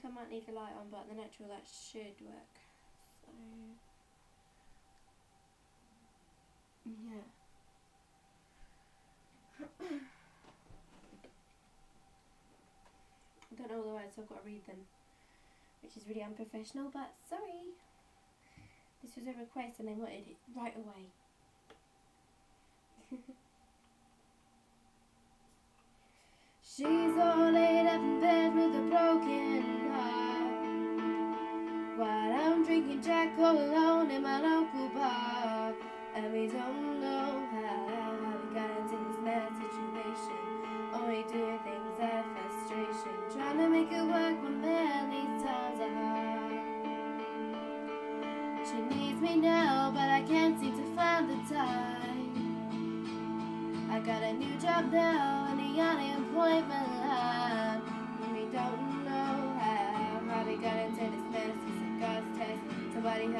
think I might need the light on, but the natural light should work. So, yeah. I don't know all the words, so I've got to read them, which is really unprofessional, but sorry. This was a request and they wanted it right away. Jack all alone in my local bar And we don't know how, we got into this bad situation. Only doing things out of frustration. Trying to make it work but man these times. Are hard She needs me now but I can't seem to find the time. I got a new job now and the unemployment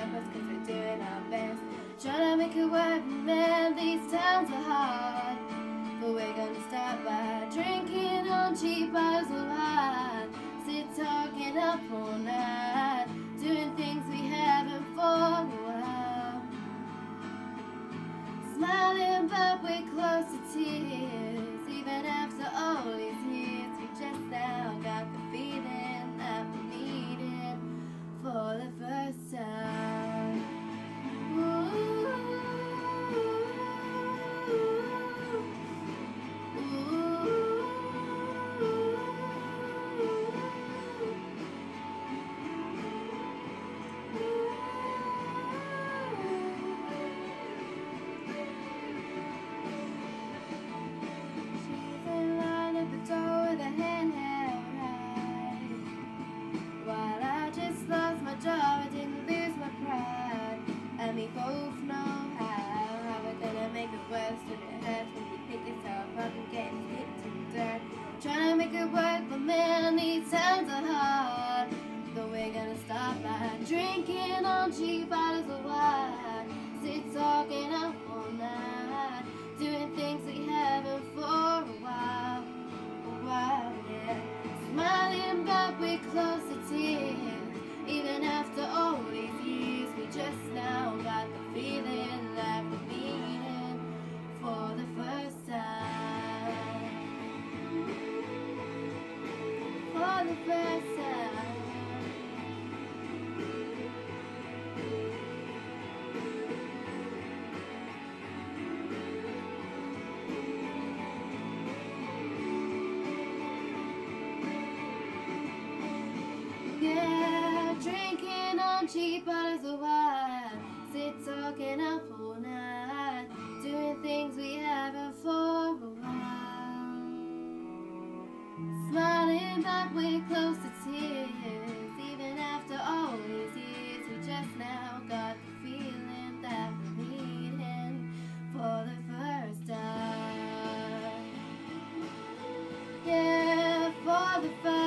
Cause we're doing our best. Trying to make it work, man, these times are hard. But we're gonna start by drinking on cheap bottles of wine. Sit talking up all night, doing things we haven't for a while. Smiling, but we're close to tears. Even after all these years, we just now got the times are hard. But we're gonna start by drinking on cheap bottles of wine. Sit talking up all night, doing things we haven't for a while, a while, yeah. Smiling, but we're close to tears. Drinking on cheap bottles of wine. Sit talking up all night. But we're close to tears. Even after all these years, we just now got the feeling that we're meeting for the first time. Yeah, for the first